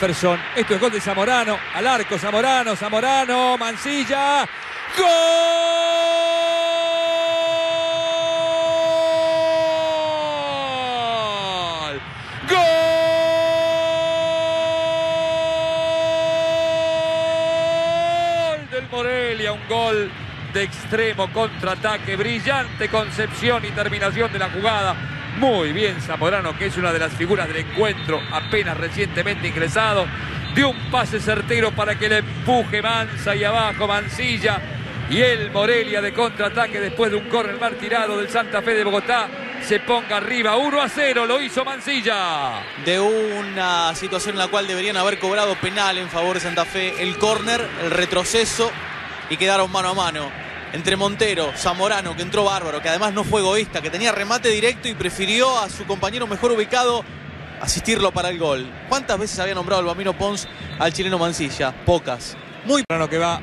Jefferson. Esto es gol de Zamorano. Al arco, Zamorano, Zamorano, Mancilla. ¡Gol! ¡Gol del Morelia! Un gol de extremo, contraataque, brillante concepción y terminación de la jugada. Muy bien Zamorano, que es una de las figuras del encuentro, apenas recientemente ingresado. De un pase certero para que le empuje Mansa y abajo Mancilla. Y el Morelia de contraataque después de un córner mal tirado del Santa Fe de Bogotá. Se ponga arriba 1 a 0, lo hizo Mancilla. De una situación en la cual deberían haber cobrado penal en favor de Santa Fe. El córner, el retroceso y quedaron mano a mano entre Montero, Zamorano, que entró bárbaro, que además no fue egoísta, que tenía remate directo y prefirió a su compañero mejor ubicado asistirlo para el gol. ¿Cuántas veces había nombrado el Bambino Pons al chileno Mancilla? Pocas. Muy Zamorano que va.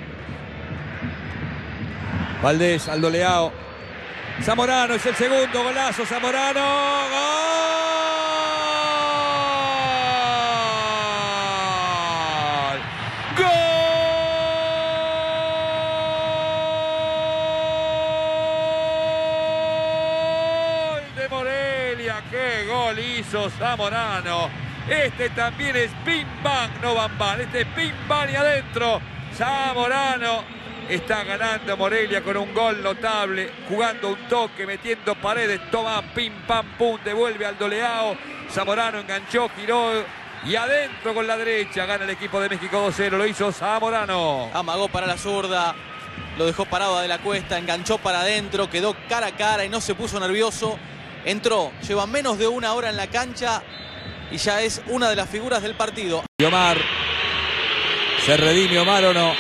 Valdés, Aldo Leao. Zamorano es el segundo golazo. Zamorano. ¡Gol! ¡Gol ¡Qué gol hizo Zamorano! Este también es pim bam, no bam. Este es pim bam y adentro. Zamorano está ganando Morelia con un gol notable, jugando un toque, metiendo paredes, toma pim pam pum, devuelve al doleao. Zamorano enganchó, giró y adentro con la derecha gana el equipo de México 2-0. Lo hizo Zamorano. amagó para la zurda, lo dejó parado de la cuesta, enganchó para adentro, quedó cara a cara y no se puso nervioso. Entró, lleva menos de una hora en la cancha y ya es una de las figuras del partido. Omar. ¿Se redime Omar o no?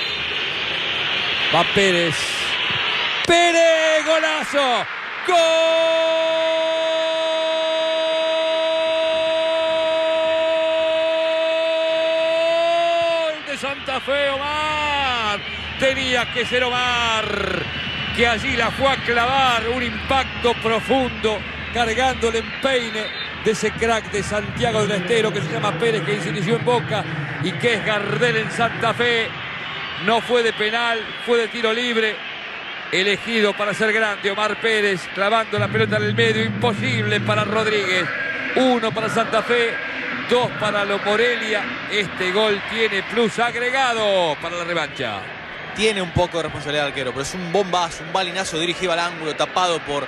Va Pérez. Pérez, golazo. Gol de Santa Fe, Omar. Tenía que ser Omar, que allí la fue a clavar. Un impacto profundo, cargando el empeine de ese crack de Santiago del Estero que se llama Pérez, que se inició en Boca y que es Gardel en Santa Fe. No fue de penal, fue de tiro libre. Elegido para ser grande Omar Pérez, clavando la pelota en el medio. Imposible para Rodríguez. Uno para Santa Fe, dos para Lo Morelia. Este gol tiene plus agregado para la revancha. Tiene un poco de responsabilidad el arquero, pero es un bombazo, un balinazo dirigido al ángulo, tapado por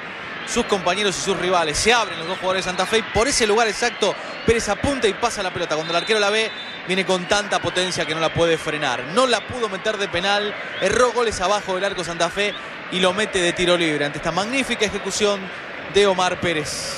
sus compañeros y sus rivales. Se abren los dos jugadores de Santa Fe y por ese lugar exacto Pérez apunta y pasa la pelota. Cuando el arquero la ve, viene con tanta potencia que no la puede frenar. No la pudo meter de penal, erró goles abajo del arco Santa Fe y lo mete de tiro libre ante esta magnífica ejecución de Omar Pérez.